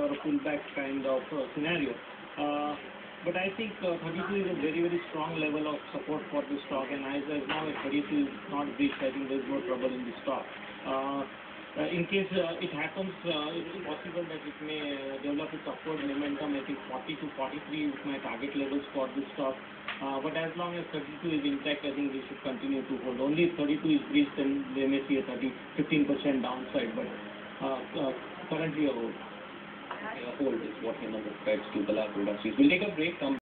or a pullback kind of uh, scenario. Uh, but I think uh, 32 is a very, very strong level of support for the stock, and as as now at 32 is not breached, I think there's no trouble in the stock. Uh, uh, in case uh, it happens, uh, it is possible that it may uh, develop its upward momentum. I think 40 to 43 is my target levels for this stock. Uh, but as long as 32 is intact, I think we should continue to hold. Only if 32 is breached, then they may see a 30, 15% downside. But uh, uh, currently a hold. Yeah, hold is what describes to Bala Industries. We'll take a break, come